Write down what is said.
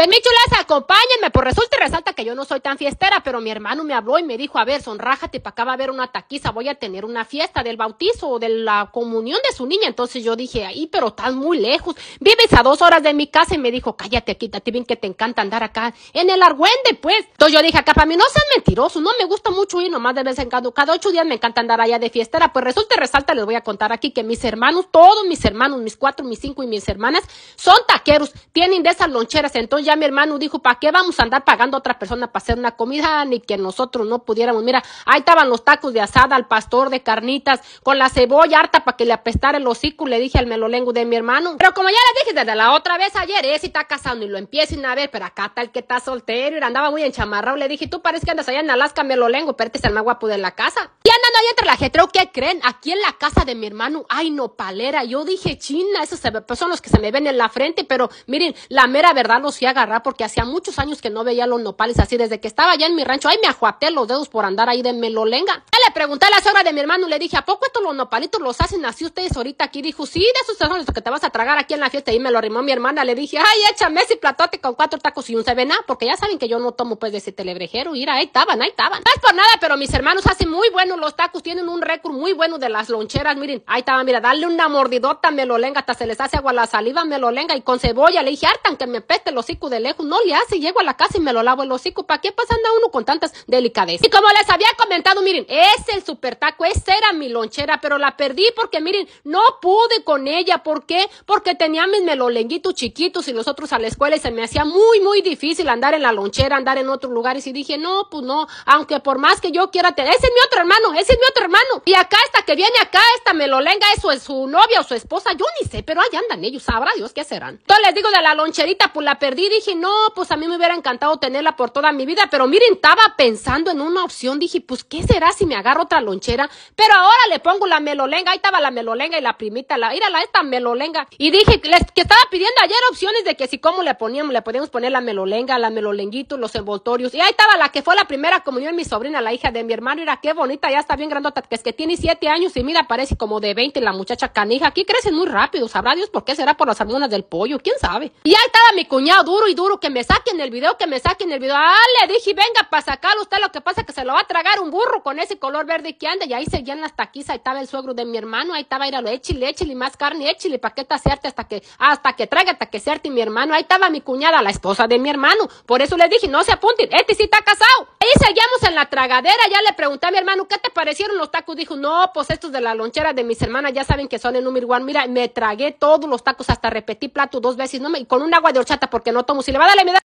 ver, mi chulas, acompáñenme. Pues resulta y resalta que yo no soy tan fiestera, pero mi hermano me habló y me dijo, a ver, sonrájate para acá va a haber una taquiza, voy a tener una fiesta del bautizo o de la comunión de su niña. Entonces yo dije, ahí, pero estás muy lejos. Vives a dos horas de mi casa y me dijo, cállate, quítate bien que te encanta andar acá en el argüende, pues. Entonces yo dije, acá para mí no sean mentirosos, no me gusta mucho ir nomás de vez en cuando. Cada ocho días me encanta andar allá de fiestera. Pues resulta y resalta, les voy a contar aquí que mis hermanos, todos mis hermanos, mis cuatro, mis cinco y mis hermanas, son taqueros, tienen de esas loncheras. Entonces ya mi hermano dijo, ¿para qué vamos a andar pagando a otra persona para hacer una comida? Ni que nosotros no pudiéramos. Mira, ahí estaban los tacos de asada al pastor, de carnitas, con la cebolla harta para que le apestara el hocico. Le dije al melolengo de mi hermano. Pero como ya les dije desde la otra vez ayer, ese está casado y lo empiecen a ver, pero acá tal que está soltero y andaba muy enchamarrado. Le dije, tú pareces que andas allá en Alaska, melolengo, pero este es el más guapo de la casa. Andando ahí entre la ajetreo, ¿qué creen? Aquí en la casa de mi hermano hay nopalera. Yo dije, china, esos pues son los que se me ven en la frente, pero miren, la mera verdad los fui a agarrar porque hacía muchos años que no veía los nopales así. Desde que estaba allá en mi rancho, ay, me ajuaté los dedos por andar ahí de melolenga. Pregunté a la suegra de mi hermano, le dije, ¿a poco estos los nopalitos los hacen así ustedes ahorita aquí? Dijo, sí, de esos son los que te vas a tragar aquí en la fiesta. Y me lo arrimó mi hermana. Le dije, ay, échame ese platote con cuatro tacos y un sevena, porque ya saben que yo no tomo pues de ese telebrejero. Mira, ahí estaban, ahí estaban. No es por nada, pero mis hermanos hacen muy buenos los tacos, tienen un récord muy bueno de las loncheras. Miren, ahí estaban, mira, darle una mordidota melolenga, hasta se les hace agua la saliva melolenga y con cebolla. Le dije, hartan que me peste el hocico de lejos. No le hace, llego a la casa y me lo lavo el hocico. ¿Para qué pasando uno con tantas delicadezas? Y como les había comentado, miren, es el super taco, esa era mi lonchera, pero la perdí porque, miren, no pude con ella. ¿Por qué? Porque tenía mis melolenguitos chiquitos y los otros a la escuela y se me hacía muy, muy difícil andar en la lonchera, andar en otros lugares. Y dije, no, pues no, aunque por más que yo quiera tener, ese es mi otro hermano, ese es mi otro hermano. Y acá esta que viene acá, esta melolenga, eso es su novia o su esposa, yo ni sé, pero ahí andan ellos, sabrá Dios qué serán. Entonces les digo de la loncherita, pues la perdí, dije, no, pues a mí me hubiera encantado tenerla por toda mi vida, pero miren, estaba pensando en una opción, dije, pues qué será si me agarro otra lonchera, pero ahora le pongo la melolenga, ahí estaba la melolenga y la primita, la, la esta melolenga. Y dije, les, que estaba pidiendo ayer opciones de que si cómo le poníamos, le podíamos poner la melolenga, la melolenguito, los envoltorios. Y ahí estaba la que fue la primera comunión, mi sobrina, la hija de mi hermano, era qué bonita, ya está bien grandota, que es que tiene siete años y mira, parece como de veinte la muchacha canija. Aquí crecen muy rápido, sabrá Dios por qué será por las hormonas del pollo, quién sabe. Y ahí estaba mi cuñado duro y duro, que me saquen el video, que me saquen el video. Ah, le dije, venga, para sacarlo usted, lo que pasa es que se lo va a tragar un burro con ese color verde que anda. Y ahí seguían las taquizas, ahí estaba el suegro de mi hermano, ahí estaba, era lo échile, échile más carne, échile, pa' que te hacerte hasta que, hasta que traiga, hasta que serte mi hermano. Ahí estaba mi cuñada, la esposa de mi hermano. Por eso les dije, no se apunten, este sí está casado. Ahí seguíamos en la tragadera, ya le pregunté a mi hermano, ¿qué te parecieron los tacos? Dijo, no, pues estos de la lonchera de mis hermanas ya saben que son en un One. Mira, me tragué todos los tacos hasta repetí plato dos veces, no me, y con un agua de horchata porque no tomo. Si le va a darle, me da